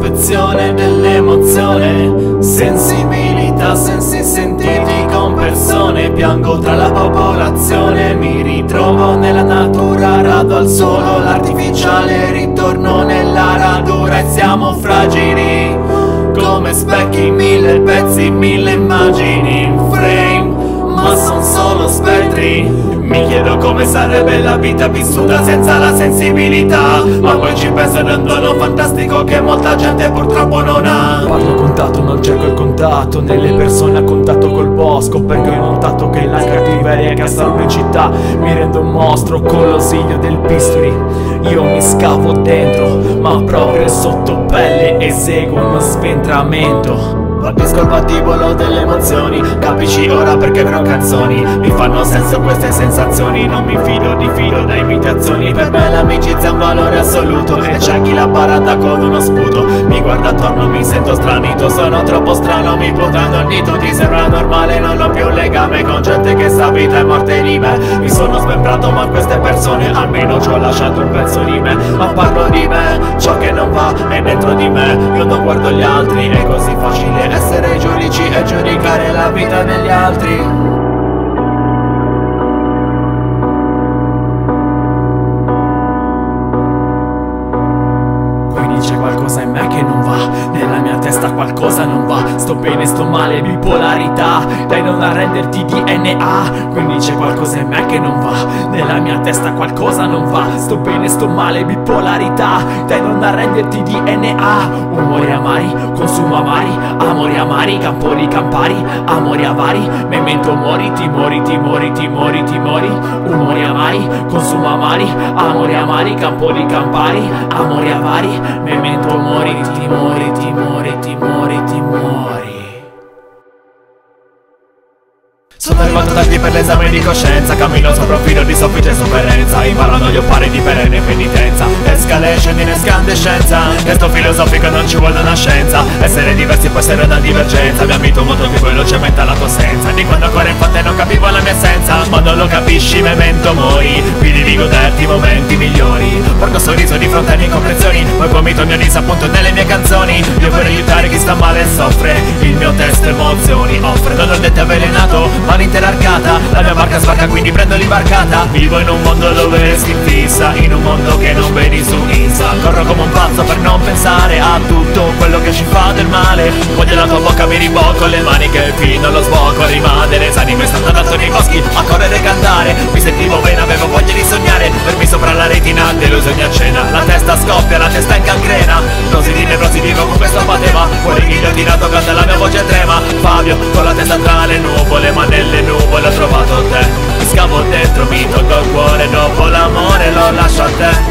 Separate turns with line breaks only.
introspezione dell'emozione. Sensibilità, sensi sentiti con persone. Piango tra la popolazione Mi ritrovo nella natura Rado al solo l'artificiale Ritorno nella radura e siamo fragili Come specchi, mille pezzi, chiedo come sarebbe la vita vissuta senza la sensibilità. Ma poi ci penso è un dono fantastico che molta gente purtroppo non ha.
Parlo contatto, non cerco il contatto. Nelle persone a contatto col bosco Perché ho notato che la cattiveria che assalgo in città. Mi rende un mostro con l'ausilio del bisturi Io mi scavo dentro Ma proprio sotto pelle eseguo uno sventramento.
Patisco il patibolo delle emozioni Capisci ora perché avrò canzoni Mi fanno senso queste sensazioni Non mi fido di filo da imitazioni. Per me l'amicizia è un valore assoluto E c'è chi l'ha parata con uno sputo Mi guarda attorno, mi sento stranito Sono troppo strano, mi puntando il dito Ti sembra normale, non ho più legame Con gente che sa vita e morte di me. Mi sono smembrato ma queste persone Almeno ci ho lasciato un pezzo di me. Ma parlo di me, ciò che non va è dentro di me. Io non guardo gli altri, è così facile essere giudici e giudicare la vita degli altri
testa qualcosa non va Sto bene, sto male, bipolarità. Dai non arrenderti DNA Quindi c'è qualcosa in me che non va. Nella mia testa qualcosa non va. Sto bene, sto male, bipolarità. Dai non arrenderti DNA Umori amari, consumo amari. Amori amari, campori campari. Amori avari, memento mori Timori, timori, timori, timori. Umori amari, consumo amari. Amori amari, campori campari. Amori avari, memento mori, timori, timori, timori, timori
tardi per l'esame di coscienza Cammino sul profilo di soffice sofferenza Imparando gli oppari di perenne penitenza. Escalation in escandescenza Testo filosofico non ci vuole una scienza. Essere diversi può essere una divergenza Mi abito molto più velocemente alla tua senza Di quando ancora infatti non capivo la mia essenza Ma non lo capisci, memento mori Qui devi goderti i momenti migliori. Porto sorriso di fronte alle incomprensioni Poi vomito il mio disappunto nelle mie canzoni. Io per aiutare chi sta male e soffre Il mio testo emozioni offre detto avvelenato ma un'intera arcata La mia barca sbarca quindi prendo l'imbarcata. Vivo in un mondo dove si fissa In un mondo che non vedi su Insta. Corro come un pazzo per non pensare a tutto quello che ci fa del male. Voglio la tua bocca mi ribocco le maniche fino allo sbocco rimanere sanime stanno andato nei boschi A correre e cantare. Mi sentivo bene avevo voglia di sognare. Fermi sopra la retina delusioni a cena La testa scoppia la testa in cancrena Dosi di nevrosi vivo con questo patema Fuori ghigliotinato canta la mia voce trema. Fabio con la testa tra le nuvole ma nelle nuvole ho trovato te. Scavo dentro, mi tolgo il cuore Dopo l'amore lo lascio a te